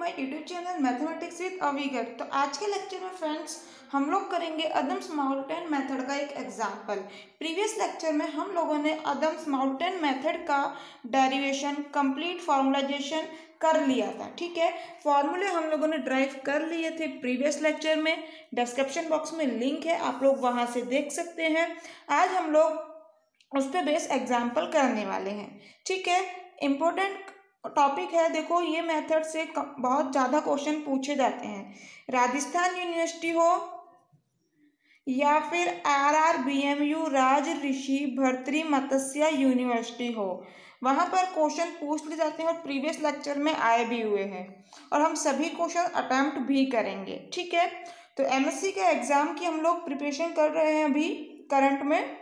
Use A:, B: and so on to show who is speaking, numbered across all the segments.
A: My YouTube channel mathematics with अविगर तो आज के लेक्चर में फ्रेंड्स, हम लोग करेंगे अदम्स माउंटेन मेथड का एक एग्जांपल प्रीवियस लेक्चर में हम लोगों ने अदम्स माउंटेन मेथड का डेरिवेशन कंप्लीट फॉर्मुलाइजेशन कर लिया था, ठीक है? फॉर्मूले हम लोगों ने ड्राइव कर लिए थे प्रीवियस लेक्चर में। डिस्क्रिप्शन बॉक्स में लिंक है, आप लोग वहाँ से देख सकते हैं। आज हम लोग उस पर बेस एग्ज़ाम्पल करने वाले हैं, ठीक है? इम्पोर्टेंट टॉपिक है, देखो, ये मेथड से बहुत ज़्यादा क्वेश्चन पूछे जाते हैं। राजस्थान यूनिवर्सिटी हो या फिर R R B M U Raj Rishi Bhartrihari Matsya university हो, वहाँ पर क्वेश्चन पूछ लिए जाते हैं और प्रीवियस लेक्चर में आए भी हुए हैं। और हम सभी क्वेश्चन अटैम्प्ट भी करेंगे, ठीक है? तो एमएससी के एग्ज़ाम की हम लोग प्रिपरेशन कर रहे हैं अभी करंट में।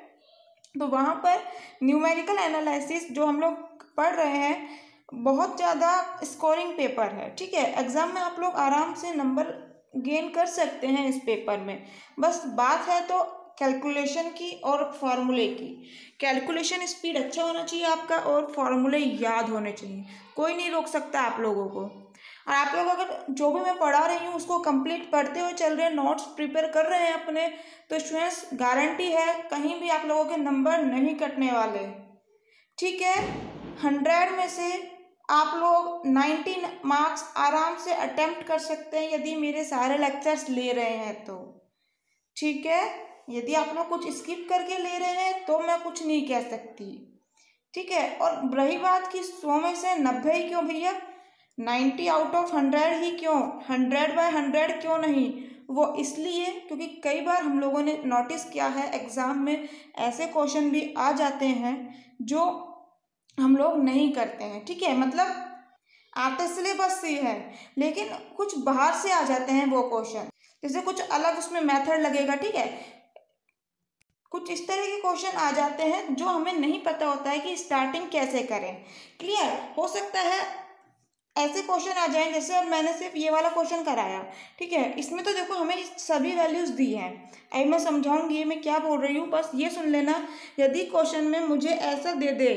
A: तो वहाँ पर न्यूमेरिकल एनालिसिस जो हम लोग पढ़ रहे हैं बहुत ज़्यादा स्कोरिंग पेपर है, ठीक है? एग्ज़ाम में आप लोग आराम से नंबर गेन कर सकते हैं इस पेपर में। बस बात है तो कैलकुलेशन की और फार्मूले की। कैलकुलेशन स्पीड अच्छा होना चाहिए आपका और फार्मूले याद होने चाहिए। कोई नहीं रोक सकता आप लोगों को। और आप लोग अगर जो भी मैं पढ़ा रही हूँ, उसको कंप्लीट पढ़ते हुए चल रहे हैं नोट्स प्रिपेयर कर रहे हैं अपने तो स्टूडेंट्स गारंटी है कहीं भी आप लोगों के नंबर नहीं कटने वाले। ठीक है? हंड्रेड में से आप लोग नाइन्टी मार्क्स आराम से अटेम्प्ट कर सकते हैं यदि मेरे सारे लेक्चर्स ले रहे हैं तो। ठीक है? यदि आप लोग कुछ स्किप करके ले रहे हैं तो मैं कुछ नहीं कह सकती। ठीक है? और रही बात कि सौ में से नब्बे ही क्यों भैया? नाइन्टी आउट ऑफ़ हंड्रेड ही क्यों? हंड्रेड बाय हंड्रेड क्यों नहीं? वो इसलिए क्योंकि कई बार हम लोगों ने नोटिस किया है एग्ज़ाम में ऐसे क्वेश्चन भी आ जाते हैं जो हम लोग नहीं करते हैं, ठीक है? मतलब आते सिलेबस से है लेकिन कुछ बाहर से आ जाते हैं वो क्वेश्चन। जैसे कुछ अलग उसमें मेथड लगेगा, ठीक है? कुछ इस तरह के क्वेश्चन आ जाते हैं जो हमें नहीं पता होता है कि स्टार्टिंग कैसे करें। क्लियर हो सकता है ऐसे क्वेश्चन आ जाएँ जैसे अब मैंने सिर्फ़ ये वाला क्वेश्चन कराया। ठीक है? इसमें तो देखो हमें सभी वैल्यूज़ दी हैं। अब मैं समझाऊँगी मैं क्या बोल रही हूँ। बस ये सुन लेना, यदि क्वेश्चन में मुझे ऐसा दे दे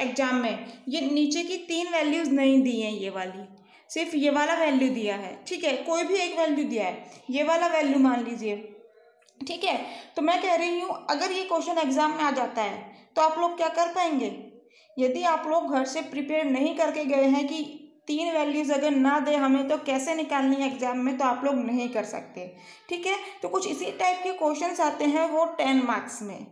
A: एग्ज़ाम में, ये नीचे की तीन वैल्यूज़ नहीं दी हैं ये वाली। सिर्फ़ ये वाला वैल्यू दिया है। ठीक है? कोई भी एक वैल्यू दिया है। ये वाला वैल्यू मान लीजिए। ठीक है? तो मैं कह रही हूँ, अगर ये क्वेश्चन एग्ज़ाम में आ जाता है तो आप लोग क्या कर पाएँगे? यदि आप लोग घर से प्रिपेयर नहीं करके गए हैं कि तीन वैल्यूज़ अगर ना दे हमें तो कैसे निकालनी है एग्ज़ाम में? तो आप लोग नहीं कर सकते। ठीक है? तो कुछ इसी टाइप के क्वेश्चंस आते हैं वो टेन मार्क्स में।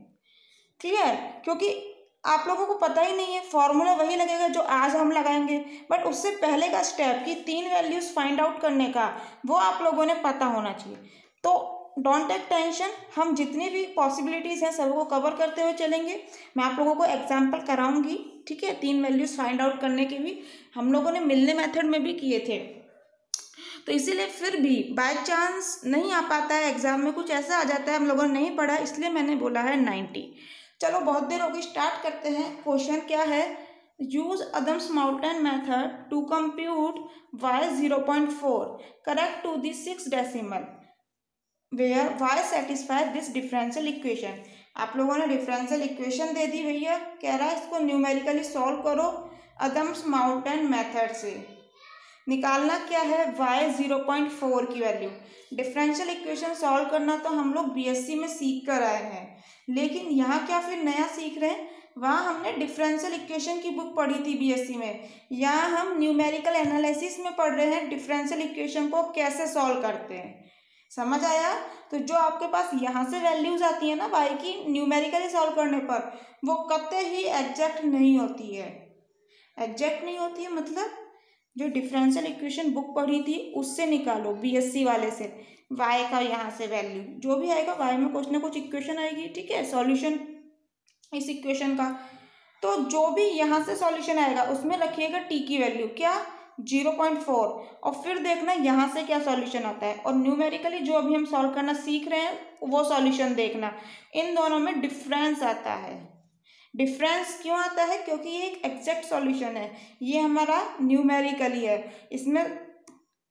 A: क्लियर क्योंकि आप लोगों को पता ही नहीं है। फॉर्मूला वही लगेगा जो आज हम लगाएँगे। बट उससे पहले का स्टेप कि तीन वैल्यूज़ फाइंड आउट करने का, वो आप लोगों ने पता होना चाहिए। तो डोंट टेक टेंशन हम जितनी भी पॉसिबिलिटीज़ हैं सबको कवर करते हुए चलेंगे। मैं आप लोगों को एग्ज़ाम्पल कराऊँगी, ठीक है? तीन वैल्यूज़ फाइंड आउट करने के भी। हम लोगों ने मिलने मेथड में भी किए थे। तो इसीलिए फिर भी बाय चांस नहीं आ पाता है एग्ज़ाम में। कुछ ऐसा आ जाता है, हम लोगों ने नहीं पढ़ा, इसलिए मैंने बोला है नाइन्टी चलो, बहुत देर होगी स्टार्ट करते हैं। क्वेश्चन क्या है? Use Adams Moulton method to compute y zero point four correct to the six decimal where y satisfy this differential equation आप लोगों ने डिफरेंशियल इक्वेशन दे दी भैया। कह रहा है इसको न्यूमेरिकली सॉल्व करो अदम्स माउंटेन मेथड से। निकालना क्या है? वाई ज़ीरो पॉइंट फोर की वैल्यू डिफरेंशियल इक्वेशन सॉल्व करना तो हम लोग बीएससी में सीख कर आए हैं। लेकिन यहाँ क्या फिर नया सीख रहे हैं? वहाँ हमने डिफरेंशियल इक्वेशन की बुक पढ़ी थी बीएससी में। यहाँ हम न्यूमेरिकल एनालिसिस में पढ़ रहे हैं डिफरेंशियल इक्वेशन को कैसे सॉल्व करते हैं। समझ आया? तो जो आपके पास यहाँ से वैल्यूज़ आती है ना वाई की न्यूमेरिकली सॉल्व करने पर, वो कतई ही एग्जैक्ट नहीं होती है। एग्जैक्ट नहीं होती है मतलब जो डिफरेंशियल इक्वेशन बुक पढ़ी थी, उससे निकालो बीएससी वाले से। वाई का यहाँ से वैल्यू जो भी आएगा वाई में कुछ ना कुछ इक्वेशन आएगी, ठीक है? सॉल्यूशन इस इक्वेशन का। तो जो भी यहाँ से सॉल्यूशन आएगा, उसमें रखिएगा टी की वैल्यू क्या? ज़ीरो पॉइंट फोर और फिर देखना यहाँ से क्या सॉल्यूशन आता है। और न्यूमेरिकली जो अभी हम सॉल्व करना सीख रहे हैं, वो सॉल्यूशन देखना। इन दोनों में डिफरेंस आता है। डिफरेंस क्यों आता है? क्योंकि ये एक एग्जैक्ट सॉल्यूशन है। ये हमारा न्यूमेरिकली है। इसमें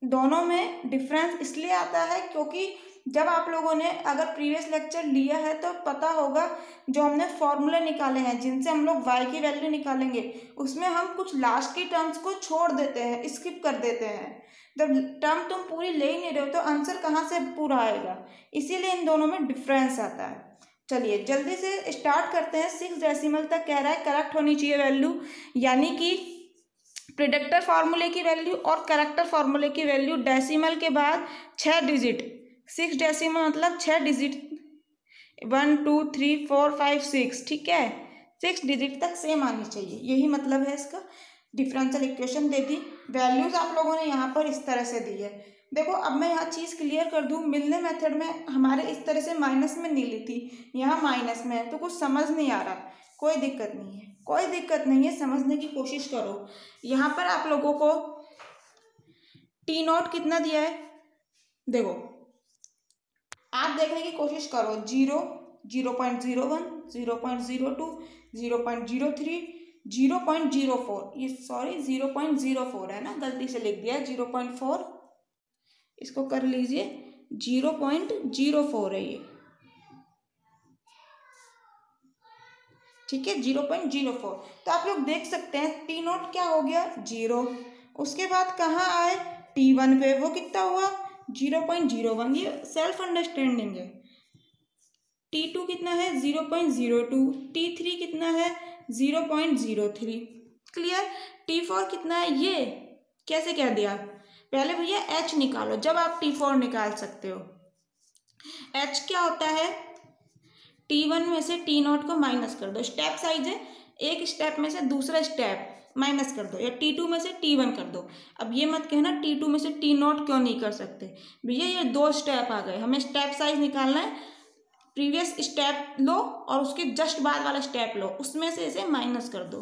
A: दोनों में डिफरेंस इसलिए आता है क्योंकि जब आप लोगों ने अगर प्रीवियस लेक्चर लिया है तो पता होगा जो हमने फॉर्मूले निकाले हैं, जिनसे हम लोग वाई की वैल्यू निकालेंगे, उसमें हम कुछ लास्ट की टर्म्स को छोड़ देते हैं स्किप कर देते हैं। जब टर्म तुम पूरी ले ही नहीं रहे हो तो आंसर कहाँ से पूरा आएगा? इसीलिए इन दोनों में डिफरेंस आता है। चलिए, जल्दी से स्टार्ट करते हैं। सिक्स डेसिमल तक कह रहा है करेक्ट होनी चाहिए वैल्यू यानी कि प्रिडिक्टर फार्मूले की वैल्यू और करेक्टर फार्मूले की वैल्यू डेसिमल के बाद छः डिजिट सिक्स डेसिमल मतलब छः digit, one, two, three, four, five, six, ठीक है? सिक्स डिजिट तक सेम आनी चाहिए, यही मतलब है इसका डिफरेंशियल इक्वेशन। दे दी वैल्यूज़ आप लोगों ने यहाँ पर इस तरह से दी है। देखो, अब मैं यहाँ चीज़ क्लियर कर दूँ, मिलने मेथड में हमारे इस तरह से माइनस में नहीं ली थी, यहाँ माइनस में है तो कुछ समझ नहीं आ रहा, कोई दिक्कत नहीं है, कोई दिक्कत नहीं है, समझने की कोशिश करो। यहाँ पर आप लोगों को टी नोट कितना दिया है? देखो आप देखने की कोशिश करो, zero zero point zero one, zero point zero two, zero point zero three, zero point zero four. ये sorry zero point zero four है ना? गलती से लिख दिया, ज़ीरो पॉइंट फोर। इसको कर लीजिए, ज़ीरो पॉइंट ज़ीरो फोर है ये। ठीक है? Zero point zero four. तो आप लोग देख सकते हैं टी नोट क्या हो गया? ज़ीरो। उसके बाद कहाँ आए? टी वन पे। वो कितना हुआ? ज़ीरो पॉइंट ज़ीरो वन, ये सेल्फ अंडरस्टैंडिंग है। टी टू कितना है? Zero point zero two. T three कितना है? Zero point zero three. Clear t four कितना है? ये। कैसे कह दिया? पहले भैया एच निकालो, जब आप टी फोर निकाल सकते हो। एच क्या होता है? टी वन में से टी नोट को माइनस कर दो। स्टेप साइज़ है। एक स्टेप में से दूसरा स्टेप माइनस कर दो या टी टू में से टी वन कर दो। अब ये मत कहना टी टू में से टी नोट क्यों नहीं कर सकते? भैया, ये दो स्टेप आ गए। हमें स्टेप साइज़ निकालना है। प्रीवियस स्टेप लो और उसके जस्ट बाद वाला स्टेप लो। उसमें से इसे माइनस कर दो।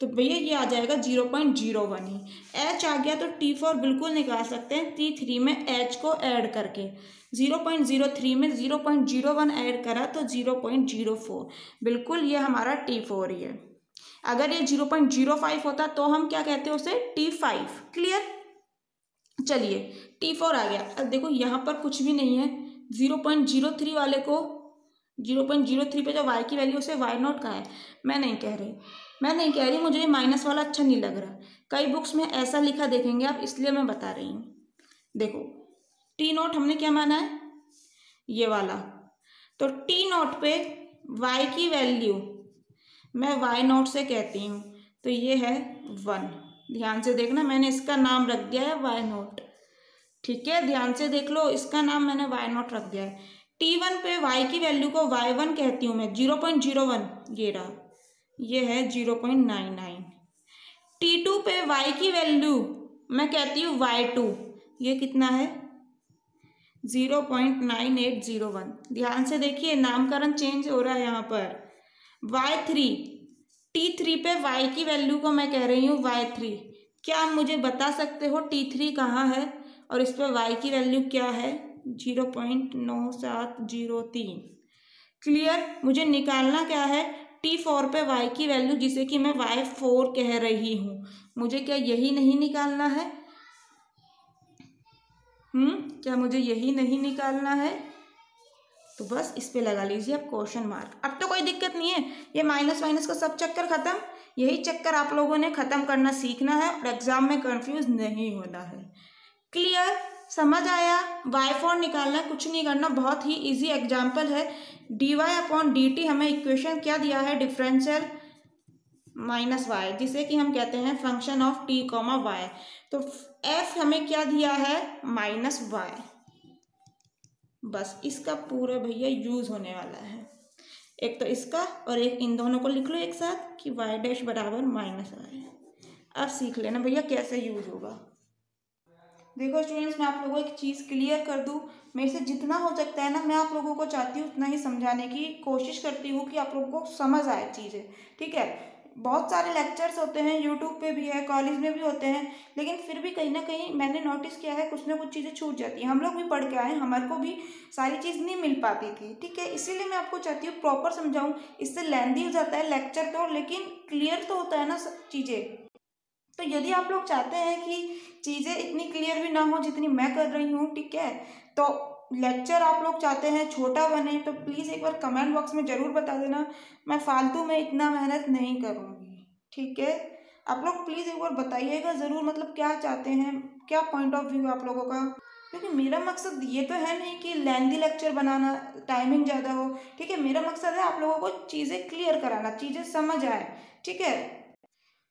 A: तो भैया, ये आ जाएगा ज़ीरो पॉइंट ज़ीरो वन ही। एच आ गया तो टी फोर बिल्कुल निकाल सकते हैं। टी थ्री में एच को ऐड करके। ज़ीरो पॉइंट ज़ीरो थ्री में zero point zero one add करा तो ज़ीरो पॉइंट ज़ीरो फोर बिल्कुल, ये हमारा टी फोर ही है। अगर ये ज़ीरो पॉइंट ज़ीरो फाइव होता तो हम क्या कहते हैं उसे? T five. क्लियर? चलिए, टी फोर आ गया। अब देखो, यहाँ पर कुछ भी नहीं है। ज़ीरो पॉइंट ज़ीरो थ्री वाले को, ज़ीरो पॉइंट ज़ीरो थ्री पे जो वाई की वैल्यू उसे वाई नॉट का है। मैं नहीं कह रही। मैं नहीं कह रही, मुझे ये माइनस वाला अच्छा नहीं लग रहा। कई बुक्स में ऐसा लिखा देखेंगे आप, इसलिए मैं बता रही हूँ। देखो, टी नोट हमने क्या माना है? ये वाला। तो टी नोट पे वाई की वैल्यू मैं वाई नोट से कहती हूँ। तो ये है वन ध्यान से देखना, मैंने इसका नाम रख दिया है वाई नोट ठीक है, ध्यान से देख लो, इसका नाम मैंने वाई नोट रख दिया है। टी वन पे वाई की वैल्यू को वाई वन कहती हूँ मैं ज़ीरो पॉइंट ज़ीरो वन ये रहा। ये है zero point nine nine t two पे वाई की वैल्यू मैं कहती हूँ वाई टू ये कितना है? Zero point nine eight zero one ध्यान से देखिए, नामकरण चेंज हो रहा है यहाँ पर। वाई थ्री टी थ्री पे वाई की वैल्यू को मैं कह रही हूँ वाई थ्री क्या आप मुझे बता सकते हो टी थ्री कहाँ है? और इस पर वाई की वैल्यू क्या है? ज़ीरो पॉइंट नौ सात ज़ीरो तीन क्लियर मुझे निकालना क्या है? टी फोर पे वाई की वैल्यू जिसे कि मैं वाई फोर कह रही हूँ. मुझे क्या यही नहीं निकालना है? हम्म क्या मुझे यही नहीं निकालना है? तो बस इस पर लगा लीजिए आप क्वेश्चन मार्क अब तो कोई दिक्कत नहीं है। ये माइनस माइनस का सब चक्कर ख़त्म। यही चक्कर आप लोगों ने ख़त्म करना सीखना है और एग्ज़ाम में कंफ्यूज नहीं होना है। क्लियर समझ आया? वाई फोर निकालना, कुछ नहीं करना। बहुत ही इजी एग्ज़ाम्पल है। D y upon d t हमें इक्वेशन क्या दिया है? डिफरेंशियल माइनस वाई जिसे कि हम कहते हैं function of t comma y तो एफ़ हमें क्या दिया है? माइनस वाई बस इसका पूरा भैया यूज़ होने वाला है। एक तो इसका और एक इन दोनों को लिख लो एक साथ कि वाई डैश बराबर माइनस वाई अब सीख लेना भैया कैसे यूज़ होगा। देखो स्टूडेंट्स मैं आप लोगों को एक चीज़ क्लियर कर दूँ। मेरे से जितना हो सकता है ना, मैं आप लोगों को चाहती हूँ उतना ही समझाने की कोशिश करती हूँ कि आप लोगों को समझ आए चीज़ें। ठीक है? बहुत सारे लेक्चर्स होते हैं यूट्यूब पे भी है कॉलेज में भी होते हैं, लेकिन फिर भी कहीं ना कहीं मैंने नोटिस किया है कुछ ना कुछ चीज़ें छूट जाती हैं। हम लोग भी पढ़ के आए हमारे को भी सारी चीज़ नहीं मिल पाती थी, ठीक है? इसीलिए मैं आपको चाहती हूँ प्रॉपर समझाऊँ, इससे लेंदी हो जाता है लेक्चर तो लेकिन क्लियर तो होता है ना चीज़ें। तो यदि आप लोग चाहते हैं कि चीज़ें इतनी क्लियर भी ना हो जितनी मैं कर रही हूँ, ठीक है? तो लेक्चर आप लोग चाहते हैं, छोटा बने तो प्लीज़ एक बार कमेंट बॉक्स में ज़रूर बता देना। मैं फालतू में इतना मेहनत नहीं करूँगी, ठीक है? आप लोग प्लीज़ एक बार बताइएगा ज़रूर मतलब क्या चाहते हैं, क्या पॉइंट ऑफ़ व्यू आप लोगों का? क्योंकि मेरा मकसद ये तो है नहीं कि लेंदी लेक्चर बनाना टाइमिंग ज़्यादा हो, ठीक है? मेरा मकसद है आप लोगों को चीज़ें क्लियर कराना, चीज़ें समझ आए, ठीक है?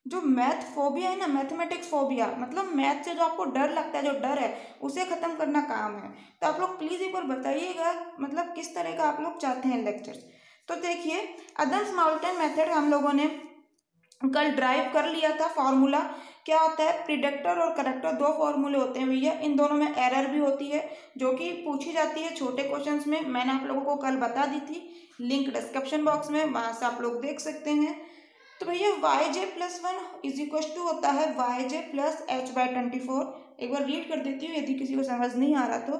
A: जो मैथ फोबिया है ना मैथमेटिक्स फोबिया मतलब मैथ से जो आपको डर लगता है, जो डर है, उसे ख़त्म करना काम है। तो आप लोग प्लीज़ एक बार बताइएगा मतलब किस तरह का आप लोग चाहते हैं लेक्चर्स तो देखिए अदर्स माउल्टन मेथड हम लोगों ने कल ड्राइव कर लिया था फॉर्मूला क्या होता है प्रिडेक्टर और करेक्टर दो फॉर्मूले होते हैं भैया। इन दोनों में एरर भी होती है, जो कि पूछी जाती है छोटे क्वेश्चंस में। मैंने आप लोगों को कल बता दी थी। लिंक डिस्क्रिप्शन बॉक्स में, वहाँ से आप लोग देख सकते हैं। तो भैया y j plus one is equal to होता है y j plus h by twenty four एक बार रीड कर देती हूँ, यदि किसी को समझ नहीं आ रहा तो।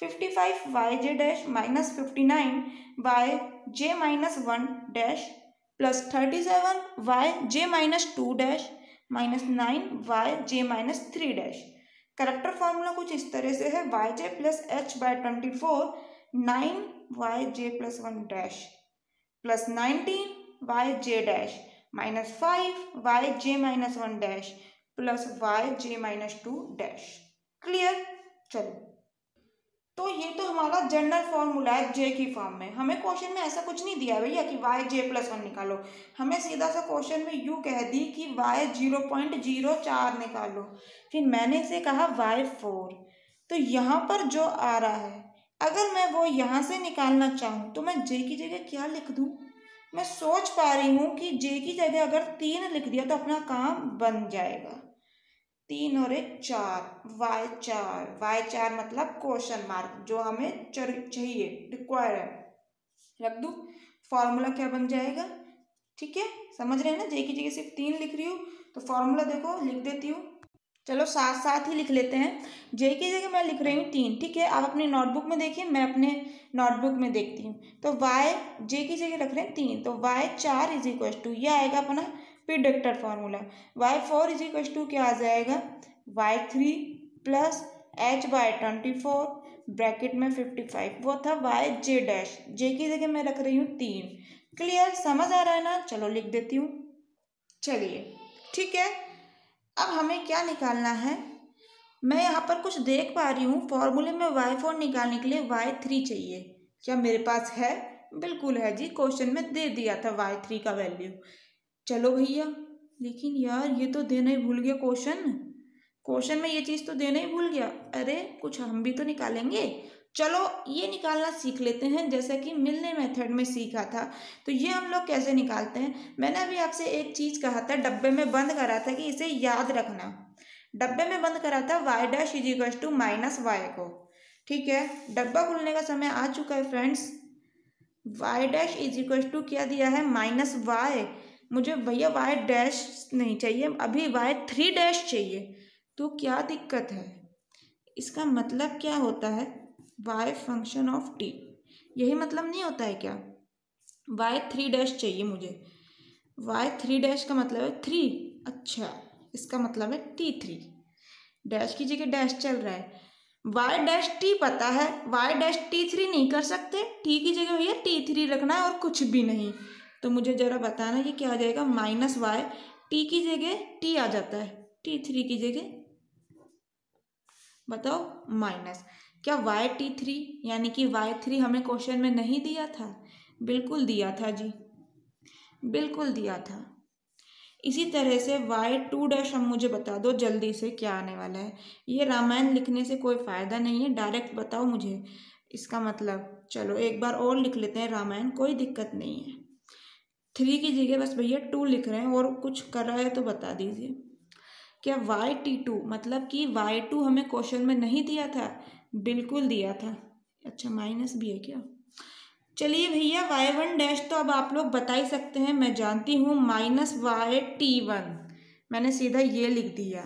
A: Fifty five y j dash minus fifty nine y j minus one dash plus thirty seven y j minus two dash minus nine y j minus three dash corrector formula कुछ इस तरह से है। Y j plus h by twenty four nine y j plus one dash plus nineteen y j dash minus five y j minus one dash plus y j minus two dash clear चलो। तो ये तो हमारा general formula है जे की form में। हमें question में ऐसा कुछ नहीं दिया भैया कि वाई जे प्लस वन निकालो। हमें सीधा सा क्वेश्चन में यू कह दी कि वाई ज़ीरो पॉइंट ज़ीरो चार निकालो। फिर मैंने इसे कहा वाई फोर तो यहाँ पर जो आ रहा है, अगर मैं वो यहाँ से निकालना चाहूँ तो मैं जे की जगह क्या लिख दूँ? मैं सोच पा रही हूँ कि जे की जगह अगर तीन लिख दिया तो अपना काम बन जाएगा। तीन और एक चार। वाई चार। वाई चार मतलब क्वेश्चन मार्क, जो हमें चाहिए रिक्वायर है रख दू। फॉर्मूला क्या बन जाएगा? ठीक है? समझ रहे हैं ना? जे की जगह सिर्फ़ तीन लिख रही हूँ तो फॉर्मूला देखो, लिख देती हूँ। चलो साथ साथ ही लिख लेते हैं। जे की जगह मैं लिख रही हूँ तीन, ठीक है? आप अपनी नोटबुक में देखिए, मैं अपने नोटबुक में देखती हूँ। तो वाई जे की जगह रख रहे हैं तीन तो वाई चार इज़ इक्व टू ये आएगा अपना predictor formula y four is equal to क्या आ जाएगा? Y three plus h by twenty four bracket में फिफ्टी फाइव वो था वाई जे डैश जे की जगह मैं रख रही हूँ तीन। क्लियर समझ आ रहा है ना? चलो लिख देती हूँ। चलिए, ठीक है? अब हमें क्या निकालना है? मैं यहाँ पर कुछ देख पा रही हूँ। फॉर्मूले में वाई फोर निकालने के लिए वाई थ्री चाहिए। क्या मेरे पास है? बिल्कुल है जी। क्वेश्चन में दे दिया था वाई थ्री का वैल्यू चलो भैया, लेकिन यार ये तो देना ही भूल गया क्वेश्चन। क्वेश्चन में ये चीज़ तो देना ही भूल गया। अरे, कुछ हम भी तो निकालेंगे? चलो, ये निकालना सीख लेते हैं, जैसे कि मिलने मेथड में सीखा था। तो ये हम लोग कैसे निकालते हैं? मैंने अभी आपसे एक चीज़ कहा था, डब्बे में बंद करा था कि इसे याद रखना। डब्बे में बंद करा था y dash is equal to minus y को। ठीक है? डब्बा खुलने का समय आ चुका है friends y dash is equal to क्या दिया है? माइनस वाई मुझे भैया वाई डैश नहीं चाहिए, अभी वाई थ्री डैश चाहिए। तो क्या दिक्कत है? इसका मतलब क्या होता है? वाई फ़ंक्शन ऑफ़ टी यही मतलब नहीं होता है क्या? वाई थ्री डैश चाहिए मुझे। वाई थ्री डैश का मतलब है थ्री अच्छा इसका मतलब है टी थ्री डैश की जगह डैश चल रहा है। वाई डैश टी पता है। वाई डैश टी थ्री नहीं कर सकते। टी की जगह भैया टी थ्री रखना है और कुछ भी नहीं। तो मुझे ज़रा बताना ये क्या आ जाएगा? माइनस वाई टी की जगह टी आ जाता है। टी थ्री की जगह बताओ माइनस क्या वाई टी थ्री यानी कि वाई थ्री हमें क्वेश्चन में नहीं दिया था? बिल्कुल दिया था जी। बिल्कुल दिया था। इसी तरह से वाई टू डैश हम मुझे बता दो जल्दी से क्या आने वाला है। ये रामायण लिखने से कोई फ़ायदा नहीं है डायरेक्ट बताओ मुझे। इसका मतलब चलो एक बार और लिख लेते हैं रामायण, कोई दिक्कत नहीं है। थ्री की जगह बस भैया टू लिख रहे हैं और कुछ कर रहा है तो बता दीजिए। क्या वाई टी टू मतलब कि वाई टू हमें क्वेश्चन में नहीं दिया था? बिल्कुल दिया था। अच्छा माइनस भी है क्या? चलिए भैया वाई वन डैश तो अब आप लोग बता ही सकते हैं, मैं जानती हूँ, माइनस वाई टी वन मैंने सीधा ये लिख दिया।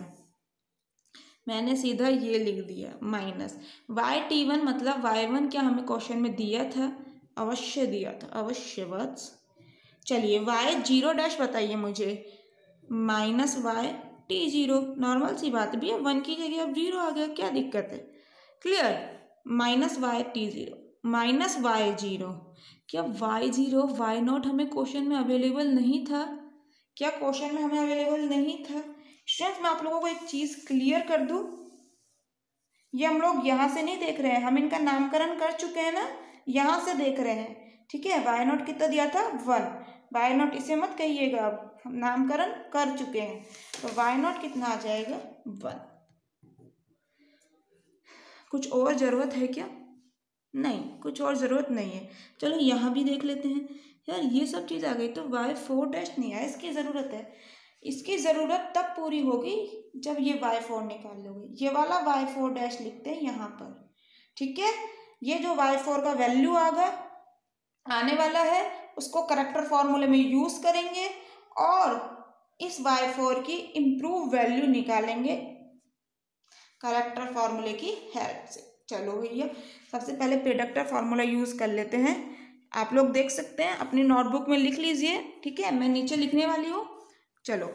A: मैंने सीधा ये लिख दिया, माइनस। वाई टी वन मतलब वाई वन क्या हमें क्वेश्चन में दिया था? अवश्य दिया था, अवश्य बस चलिए वाई ज़ीरो डैश बताइए मुझे। Minus y t zero normal सी बात भी है वन की जगह अब ज़ीरो आ गया, क्या दिक्कत है? Clear minus y t zero minus y zero क्या वाई ज़ीरो वाई नॉट हमें क्वेश्चन में अवेलेबल नहीं था? क्या क्वेश्चन में हमें अवेलेबल नहीं था? स्टूडेंट्स मैं आप लोगों को एक चीज़ क्लियर कर दूँ? ये हम लोग यहाँ से नहीं देख रहे हैं। हम इनका नामकरण कर चुके हैं ना? यहाँ से देख रहे हैं। ठीक है? वाई नॉट कितना दिया था? वन वाई नॉट इसे मत कहिएगा अब। हम नामकरण कर चुके हैं। तो वाई नॉट कितना आ जाएगा? वन कुछ और ज़रूरत है क्या? नहीं, कुछ और ज़रूरत नहीं है। चलो यहाँ भी देख लेते हैं। यार, ये सब चीज़ आ गई तो वाई फोर डैश नहीं आया? इसकी ज़रूरत है। इसकी ज़रूरत तब पूरी होगी जब ये वाई फोर निकाल लोगे। ये वाला वाई फोर डैश लिखते हैं यहाँ पर। ठीक है? ये जो वाई फोर का वैल्यू आ गया, आने वाला है, उसको करेक्टर फॉर्मूले में यूज़ करेंगे और इस वाई फोर की इम्प्रूव वैल्यू निकालेंगे। करेक्टर फॉर्मूले की हेल्प से। चलो भैया, सबसे पहले प्रोडक्टर फार्मूला यूज़ कर लेते हैं। आप लोग देख सकते हैं, अपनी नोटबुक में लिख लीजिए, ठीक है? मैं नीचे लिखने वाली हूँ। चलो।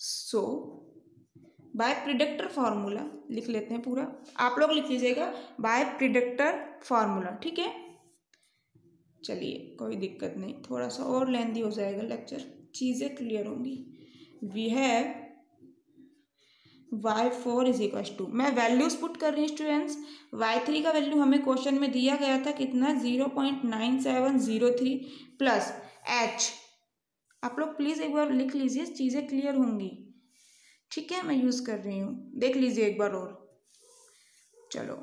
A: सो बाय प्रिडक्टर फार्मूला लिख लेते हैं पूरा। आप लोग लिख लीजिएगा बाय प्रिडक्टर फार्मूला ठीक है? चलिए, कोई दिक्कत नहीं। थोड़ा सा और लेंदी हो जाएगा लेक्चर चीज़ें क्लियर होंगी। We have y four is equal to मैं वैल्यूज़ पुट कर रही हूँ स्टूडेंट्स वाई थ्री का वैल्यू हमें क्वेश्चन में दिया गया था कितना? Zero point nine seven zero three plus h आप लोग प्लीज़ एक बार लिख लीजिए, चीज़ें क्लियर होंगी। ठीक है, मैं यूज़ कर रही हूँ। देख लीजिए एक बार और। चलो।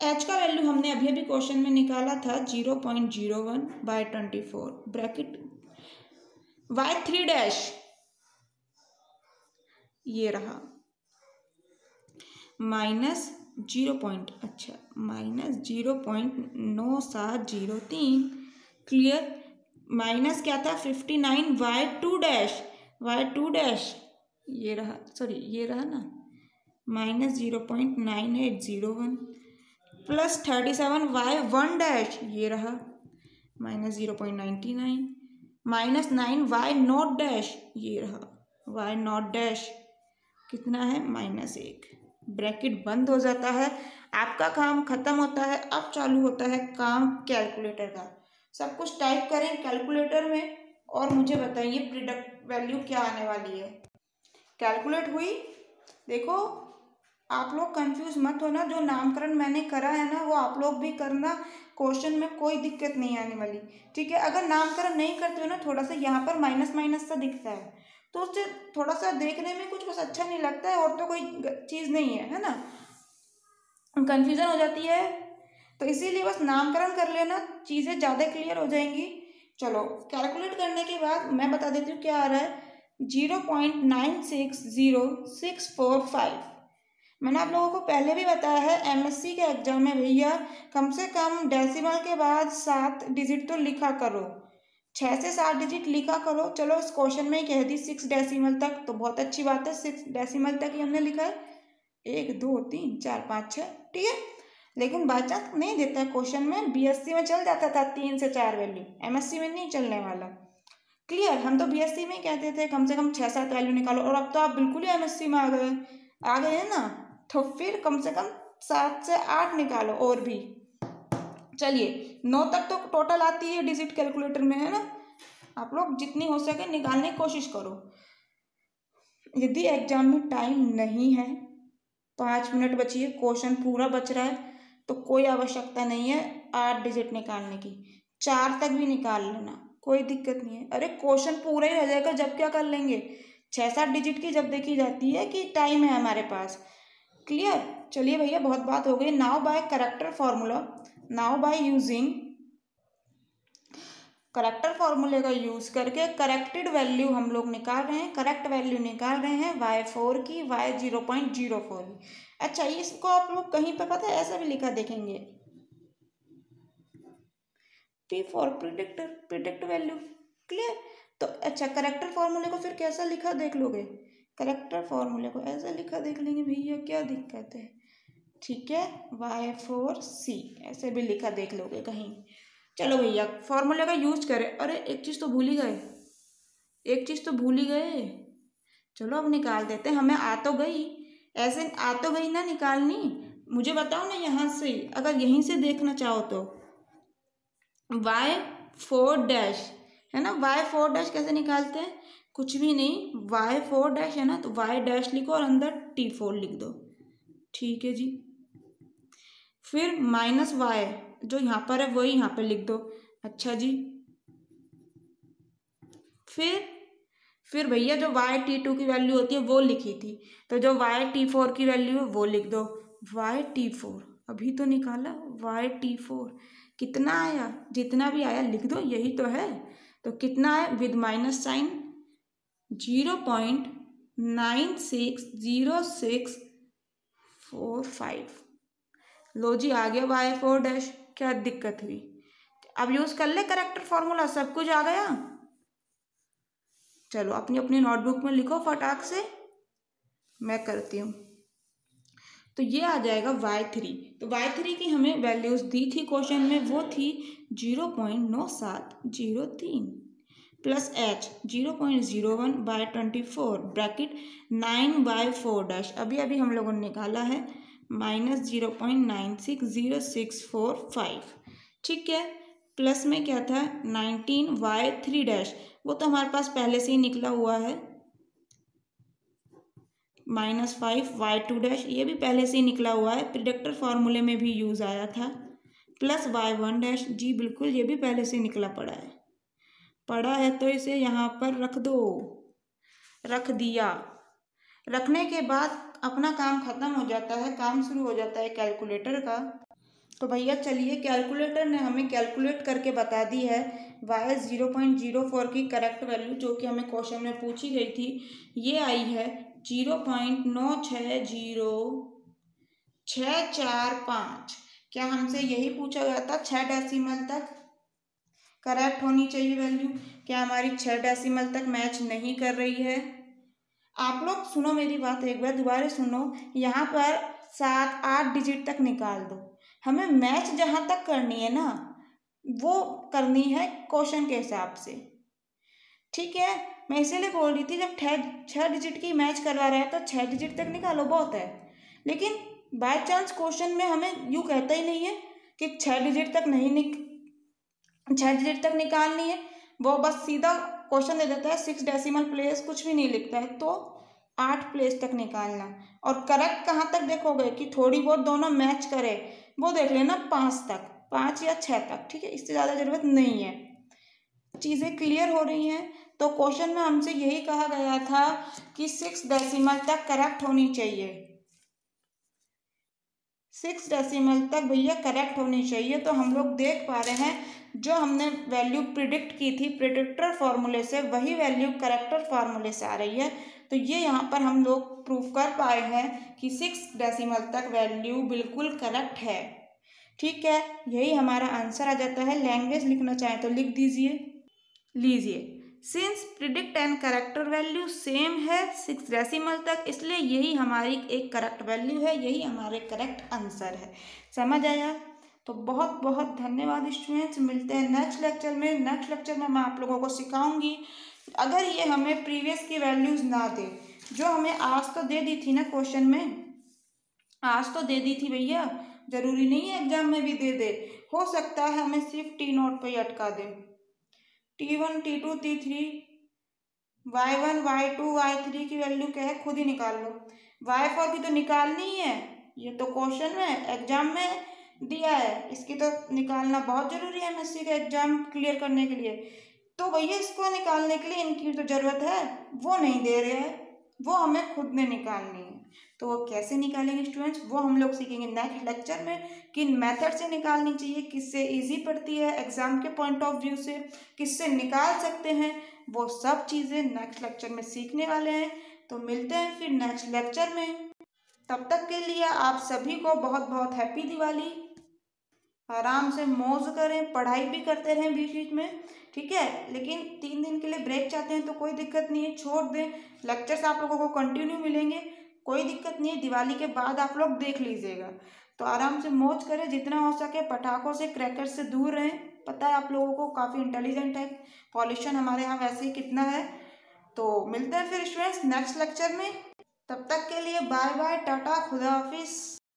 A: एच का वैल्यू हमने अभी अभी क्वेश्चन में निकाला था zero point zero one by twenty four bracket y three dash ये रहा। माइनस ज़ीरो पॉइंट अच्छा माइनस ज़ीरो पॉइंट नौ सात ज़ीरो तीन, क्लियर? माइनस क्या था? Fifty nine y two dash, y two dash, ये रहा, सॉरी, ये रहा ना? Minus zero point nine eight zero one, plus thirty seven y one dash, ये रहा। Minus zero point ninety nine, minus nine y naught dash, ये रहा। Why not dash कितना है? माइनस एक। ब्रैकेट बंद हो जाता है। आपका काम खत्म होता है, अब चालू होता है काम कैलकुलेटर का। सब कुछ टाइप करें कैलकुलेटर में और मुझे बताइए प्रोडक्ट वैल्यू क्या आने वाली है। कैलकुलेट हुई? देखो, आप लोग कंफ्यूज मत होना। जो नामकरण मैंने करा है ना, वो आप लोग भी करना। क्वेश्चन में कोई दिक्कत नहीं आने वाली। ठीक है, अगर नामकरण नहीं करते हो ना, थोड़ा सा यहाँ पर माइनस माइनस सा दिखता है। तो उससे थोड़ा सा देखने में कुछ बस अच्छा नहीं लगता है और तो कोई चीज़ नहीं है है ना? कन्फ्यूज़न हो जाती है। तो इसीलिए बस नामकरण कर लेना, चीज़ें ज़्यादा क्लियर हो जाएँगी। चलो, कैलकुलेट करने के बाद मैं बता देती हूँ क्या आ रहा है। Zero point nine six zero six four five. मैंने आप लोगों को पहले भी बताया है एमएससी के एग्ज़ाम में भैया कम से कम डेसिमल के बाद सात डिजिट तो लिखा करो। छः से सात डिजिट लिखा करो। चलो इस क्वेश्चन में ही कह दी सिक्स डेसिमल तक तो बहुत अच्छी बात है सिक्स डेसिमल तक ही हमने लिखा है। एक, दो, तीन, चार, पाँच छः ठीक है? लेकिन बाई नहीं देता है क्वेश्चन में बीएससी में चल जाता था तीन से चार वैल्यू एमएससी में नहीं चलने वाला। क्लियर हम तो बीएससी में कहते थे, कम से कम छः सात वैल्यू निकालो, और अब तो आप बिल्कुल ही एमएससी में आ गए आ गए हैं ना? तो फिर कम से कम सात से आठ निकालो, और भी। चलिए, नौ तक तो टोटल आती है डिजिट कैलकुलेटर में, है ना? आप लोग जितनी हो सके निकालने की कोशिश करो। यदि एग्ज़ाम में टाइम नहीं है, पाँच मिनट बचिए क्वेश्चन पूरा बच रहा है तो कोई आवश्यकता नहीं है आठ डिजिट निकालने की। चार तक भी निकाल लेना, कोई दिक्कत नहीं है। अरे क्वेश्चन पूरा ही रह जाएगा, जब क्या कर लेंगे? छः सात डिजिट की जब देखी जाती है कि टाइम है हमारे पास। क्लियर चलिए भैया, बहुत बात हो गई। Now by corrector formula now by using corrector फॉर्मूले का यूज़ करके करेक्टेड वैल्यू हम लोग निकाल रहे हैं करेक्ट वैल्यू निकाल रहे हैं वाई फोर की y zero point zero four की। अच्छा इसको आप लोग कहीं पर पता है, ऐसा भी लिखा देखेंगे। P for predictor predict value clear तो अच्छा करेक्टर फॉर्मूले को फिर कैसा लिखा देख लोगे? करेक्टर फॉर्मूले को ऐसा लिखा देख लेंगे, भैया, क्या दिक्कत है? ठीक है? वाई फोर सी ऐसे भी लिखा देख लोगे कहीं। चलो भैया फॉर्मूले का यूज़ करें। अरे, एक चीज़ तो भूल ही गए। एक चीज़ तो भूल ही गए। चलो अब निकाल देते हमें आ तो गई। ऐसे आ तो गई ना निकालनी। मुझे बताओ ना यहाँ से, अगर यहीं से देखना चाहो तो। वाई फोर डैश है ना? वाई फोर डैश कैसे निकालते हैं? कुछ भी नहीं। वाई फोर डैश है ना? तो वाई डैश लिखो और अंदर टी फोर लिख दो। ठीक है जी। फिर माइनस वाई जो यहाँ पर है, वही यहाँ पर लिख दो। अच्छा जी। फिर फिर भैया जो वाई टी टू की वैल्यू होती है, वो लिखी थी। तो जो वाई टी फोर की वैल्यू है, वो लिख दो। वाई टी फोर अभी तो निकाला। वाई टी फोर कितना आया? जितना भी आया, लिख दो, यही तो है। तो कितना है? With minus sign zero point nine six zero six four five लो जी, आ गया वाई फोर डैश क्या दिक्कत हुई? अब यूज़ कर ले करेक्टर फॉर्मूला सब कुछ आ गया? चलो अपनी अपनी नोटबुक में लिखो फटाक से। मैं करती हूँ। तो ये आ जाएगा वाई थ्री तो वाई थ्री की हमें वैल्यूज़ दी थी क्वेश्चन में, वो थी ज़ीरो पॉइंट नौ सात ज़ीरो तीन। Plus h zero point zero one by twenty four bracket nine by four dash अभी अभी हम लोगों ने निकाला है। Minus zero point nine six zero six four five. ठीक है? प्लस में क्या था? Nineteen y three dash. वो तो हमारे पास पहले से ही निकला हुआ है। Minus five y two dash, ये भी पहले से ही निकला हुआ है। प्रिडक्टर फार्मूले में भी यूज़ आया था। प्लस वाई वन डैश, जी बिल्कुल, ये भी पहले से निकला पड़ा है। पड़ा है तो इसे यहाँ पर रख दो। रख दिया। रखने के बाद अपना काम ख़त्म हो जाता है, काम शुरू हो जाता है कैलकुलेटर का। तो भैया चलिए कैलकुलेटर ने हमें कैलकुलेट करके बता दी है y zero point zero four की करेक्ट वैल्यू जो कि हमें क्वेश्चन में पूछी गई थी। ये आई है ज़ीरो पॉइंट नौ छः ज़ीरो छः चार पाँच। क्या हमसे यही पूछा गया था छः डेसिमल तक। करेक्ट होनी चाहिए वैल्यू क्या हमारी छः डेसिमल तक मैच नहीं कर रही है? आप लोग सुनो मेरी बात एक बार, दोबारा सुनो। यहाँ पर सात, आठ डिजिट तक निकाल दो। हमें मैच जहाँ तक करनी है ना, वो करनी है क्वेश्चन के हिसाब से। ठीक है? मैं इसीलिए बोल रही थी, जब छः छः डिजिट की मैच करवा रहा है तो छः डिजिट तक निकालो, बहुत है। लेकिन बाय चांस क्वेश्चन में हमें यूँ कहता ही नहीं है कि छः डिजिट तक नहीं निक छः डिजिट तक निकालनी है। वो बस सीधा क्वेश्चन दे देता है सिक्स डेसिमल प्लेस कुछ भी नहीं लिखता है तो आठ प्लेस तक निकालना। और करेक्ट कहाँ तक देखोगे कि थोड़ी बहुत दोनों मैच करे, वो देख लेना पाँच तक, पाँच या छः तक, ठीक है? इससे ज़्यादा ज़रूरत नहीं है। चीज़ें क्लियर हो रही हैं तो क्वेश्चन में हमसे यही कहा गया था कि सिक्स डेसिमल तक करेक्ट होनी चाहिए। सिक्स डेसिमल तक भैया करेक्ट होनी चाहिए तो हम लोग देख पा रहे हैं जो हमने वैल्यू प्रिडिक्ट की थी प्रिडिक्टर फार्मूले से, वही वैल्यू करेक्टर फार्मूले से आ रही है। तो ये यहाँ पर हम लोग प्रूफ कर पाए हैं कि सिक्स डेसिमल तक वैल्यू बिल्कुल करेक्ट है। ठीक है? यही हमारा आंसर आ जाता है। लैंग्वेज लिखना चाहें तो लिख दीजिए। लीजिए। Since predict and corrector value same है सिक्स डेसिमल तक, इसलिए यही हमारी एक करेक्ट वैल्यू है, यही हमारे करेक्ट आंसर है। समझ आया? तो बहुत बहुत धन्यवाद स्टूडेंट्स। मिलते हैं नेक्स्ट लेक्चर में। नेक्स्ट लेक्चर में मैं आप लोगों को सिखाऊँगी, अगर ये हमें प्रीवियस की वैल्यूज़ ना दे, जो हमें आज तो दे दी थी ना क्वेश्चन में। आज तो दे दी थी भैया। ज़रूरी नहीं है एग्ज़ाम में भी दे दे। हो सकता है हमें सिर्फ़ टी नोट पर ही अटका दे। T one t two t three y one y two y three की वैल्यू क्या है? खुद ही निकाल लो। वाई फोर की तो निकालनी ही है। ये तो क्वेश्चन में एग्ज़ाम में दिया है। इसकी तो निकालना बहुत ज़रूरी है एम का एग्ज़ाम क्लियर करने के लिए। तो भैया, इसको निकालने के लिए इनकी तो ज़रूरत है। वो नहीं दे रहे हैं। वो हमें खुद में निकालनी है। तो वो कैसे निकालेंगे स्टूडेंट्स वो हम लोग सीखेंगे। नेक्स्ट लेक्चर में किन मेथड से निकालनी चाहिए, किससे इजी पड़ती है एग्ज़ाम के पॉइंट ऑफ़ व्यू से, किससे निकाल सकते हैं, वो सब चीज़ें नेक्स्ट लेक्चर में सीखने वाले हैं। तो मिलते हैं फिर नेक्स्ट लेक्चर में। तब तक के लिए आप सभी को बहुत बहुत हैप्पी दिवाली। आराम से मौज करें, पढ़ाई भी करते रहें बीच बीच में, ठीक है? लेकिन तीन दिन के लिए ब्रेक चाहते हैं तो कोई दिक्कत नहीं है, छोड़ दें। लेक्चर्स आप लोगों को कंटिन्यू मिलेंगे, कोई दिक्कत नहीं है, दिवाली के बाद आप लोग देख लीजिएगा। तो आराम से मौज करें, जितना हो सके पटाखों से क्रैकर से दूर रहें। पता है आप लोगों को काफ़ी इंटेलिजेंट है पॉल्यूशन हमारे यहाँ वैसे ही कितना है। तो मिलते हैं फिर स्टूडेंट्स नेक्स्ट लेक्चर में। तब तक के लिए बाय बाय टाटा, खुदा हाफिज़।